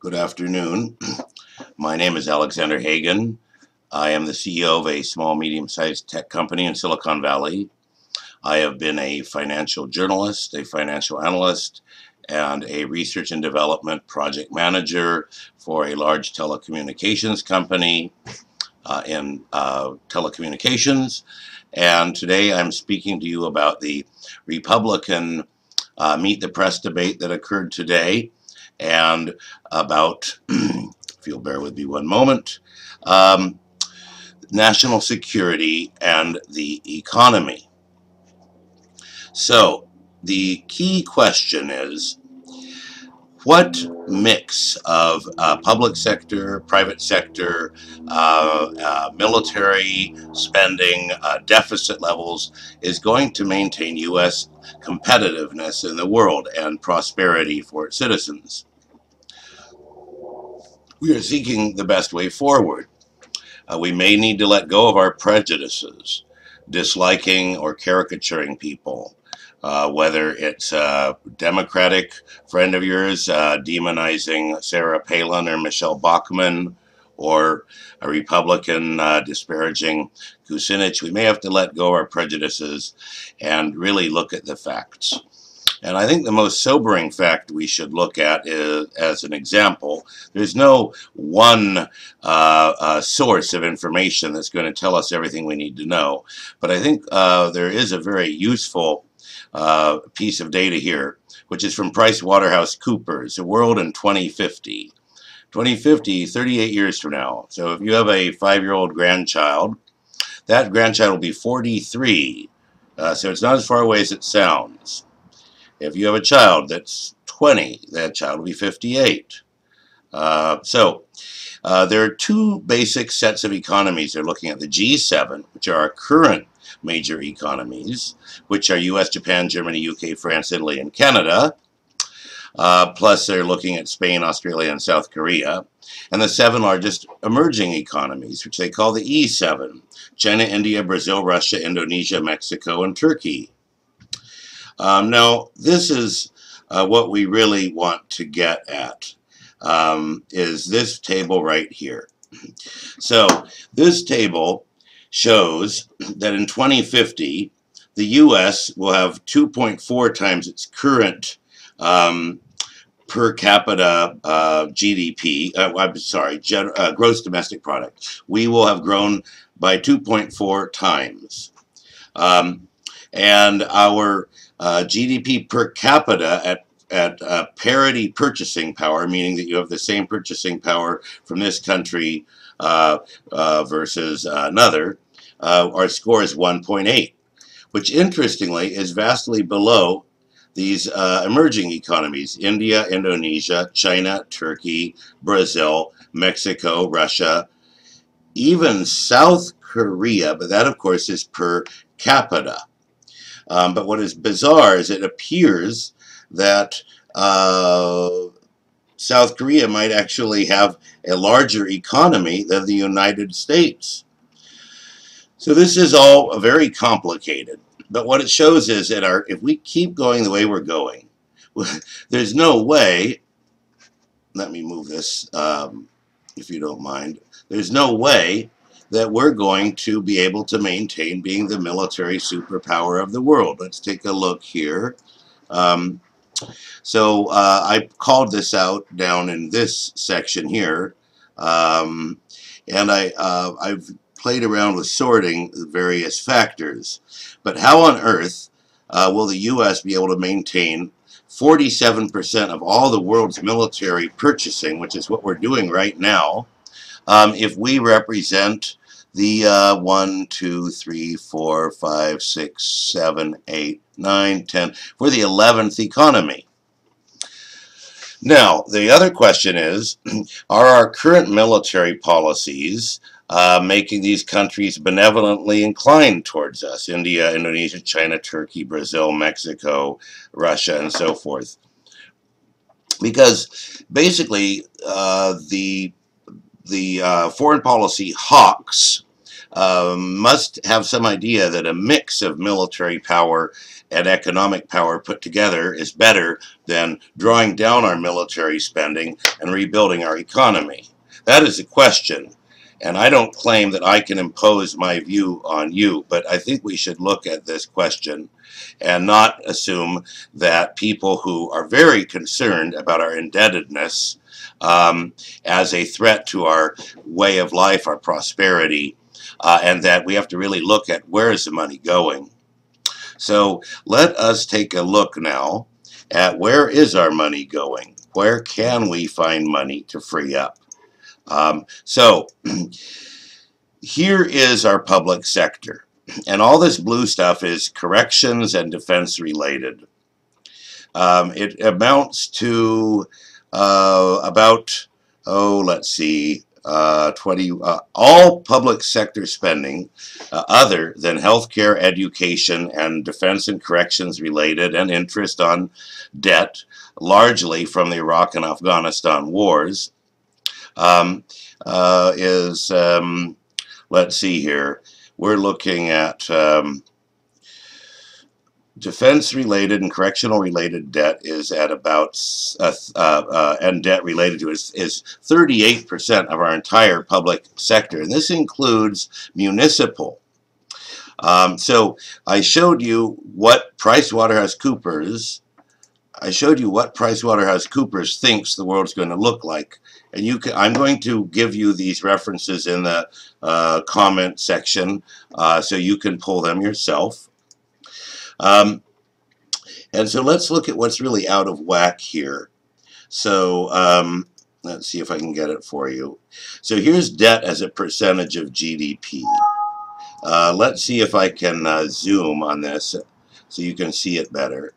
Good afternoon. My name is Alexander Hagan. I am the CEO of a small, medium-sized tech company in Silicon Valley. I have been a financial journalist, a financial analyst, and a research and development project manager for a large telecommunications company uh, in uh, telecommunications. And today I'm speaking to you about the Republican uh, Meet the Press debate that occurred today and about, if you'll bear with me one moment, um, national security and the economy. So the key question is, what mix of uh, public sector, private sector, uh, uh, military spending, uh, deficit levels is going to maintain U.S. competitiveness in the world and prosperity for its citizens? We are seeking the best way forward. Uh, we may need to let go of our prejudices, disliking or caricaturing people, uh, whether it's a Democratic friend of yours uh, demonizing Sarah Palin or Michele Bachmann, or a Republican uh, disparaging Kucinich. We may have to let go of our prejudices and really look at the facts. And I think the most sobering fact we should look at is, as an example, there's no one uh, uh, source of information that's going to tell us everything we need to know. But I think uh, there is a very useful uh, piece of data here, which is from Price Waterhouse Coopers, A World in 2050. 2050, 38 years from now. So if you have a five-year-old grandchild, that grandchild will be 43. Uh, so it's not as far away as it sounds. If you have a child that's 20, that child will be 58. Uh, so uh, there are two basic sets of economies. They're looking at the G7, which are our current major economies, which are US, Japan, Germany, UK, France, Italy, and Canada. Uh, plus they're looking at Spain, Australia, and South Korea. And the seven largest emerging economies, which they call the E7, China, India, Brazil, Russia, Indonesia, Mexico, and Turkey. Um, now, this is uh, what we really want to get at, um, is this table right here. So this table shows that in 2050, the U.S. will have 2.4 times its current um, per capita uh, GDP, uh, I'm sorry, uh, gross domestic product. We will have grown by 2.4 times. Um, and our uh, GDP per capita at at uh, parity purchasing power, meaning that you have the same purchasing power from this country uh, uh, versus another, uh, our score is 1.8, which interestingly is vastly below these uh, emerging economies, India, Indonesia, China, Turkey, Brazil, Mexico, Russia, even South Korea, but that of course is per capita. Um, but what is bizarre is it appears that uh, South Korea might actually have a larger economy than the United States. So this is all very complicated. But what it shows is that our, if we keep going the way we're going, there's no way, let me move this um, if you don't mind, there's no way that we're going to be able to maintain being the military superpower of the world. Let's take a look here. Um, so uh, I called this out down in this section here, um, and I, uh, I've played around with sorting various factors. But how on earth uh, will the U.S. be able to maintain 47% of all the world's military purchasing, which is what we're doing right now, um, if we represent the uh, 1, 2, 3, 4, 5, 6, 7, 8, 9, 10, for the 11th economy. Now, the other question is, are our current military policies uh, making these countries benevolently inclined towards us? India, Indonesia, China, Turkey, Brazil, Mexico, Russia, and so forth. Because basically, uh, the the uh, foreign policy hawks um, must have some idea that a mix of military power and economic power put together is better than drawing down our military spending and rebuilding our economy. That is a question. And I don't claim that I can impose my view on you, but I think we should look at this question and not assume that people who are very concerned about our indebtedness um, as a threat to our way of life, our prosperity, uh, and that we have to really look at where is the money going. So let us take a look now at where is our money going? Where can we find money to free up? Um, so here is our public sector. And all this blue stuff is corrections and defense related. Um, it amounts to uh, about, oh, let's see, uh, 20, uh, all public sector spending uh, other than healthcare, education, and defense and corrections related and interest on debt, largely from the Iraq and Afghanistan wars, um, uh, is, um, let's see here, we're looking at um, defense related and correctional related debt is at about uh, uh, uh, and debt related to is, is 38% of our entire public sector and this includes municipal. Um, so I showed you what PricewaterhouseCoopers I showed you what PricewaterhouseCoopers thinks the world's going to look like and you can, I'm going to give you these references in the uh, comment section uh, so you can pull them yourself um, and so let's look at what's really out of whack here. So um, let's see if I can get it for you. So here's debt as a percentage of GDP. Uh, let's see if I can uh, zoom on this so you can see it better.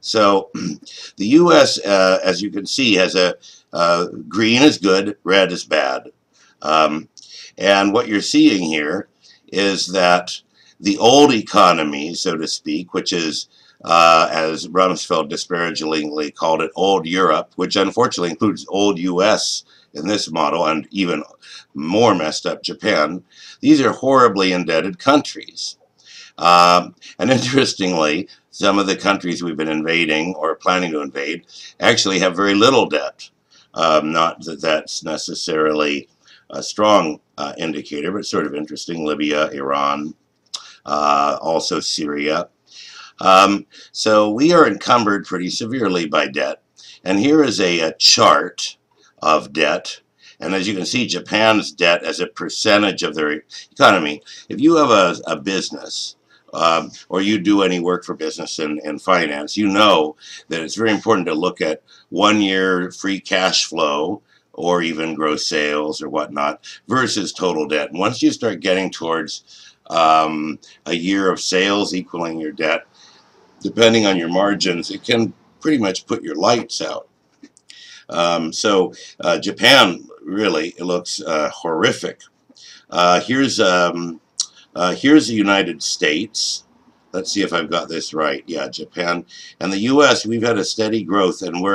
So the U.S., uh, as you can see, has a uh, green is good, red is bad. Um, and what you're seeing here is that the old economy, so to speak, which is, uh, as Rumsfeld disparagingly called it, old Europe, which unfortunately includes old U.S. in this model and even more messed up Japan, these are horribly indebted countries. Um, and interestingly, some of the countries we've been invading or planning to invade actually have very little debt. Um, not that that's necessarily a strong uh, indicator, but sort of interesting. Libya, Iran, uh, also Syria. Um, so we are encumbered pretty severely by debt. And here is a, a chart of debt. And as you can see, Japan's debt as a percentage of their economy. If you have a, a business, um, or you do any work for business and, and finance, you know that it's very important to look at one year free cash flow or even gross sales or whatnot versus total debt. And once you start getting towards um, a year of sales equaling your debt, depending on your margins, it can pretty much put your lights out. Um, so uh, Japan really looks uh, horrific. Uh, here's um, uh, here's the United States. Let's see if I've got this right. Yeah, Japan and the U.S. We've had a steady growth, and we're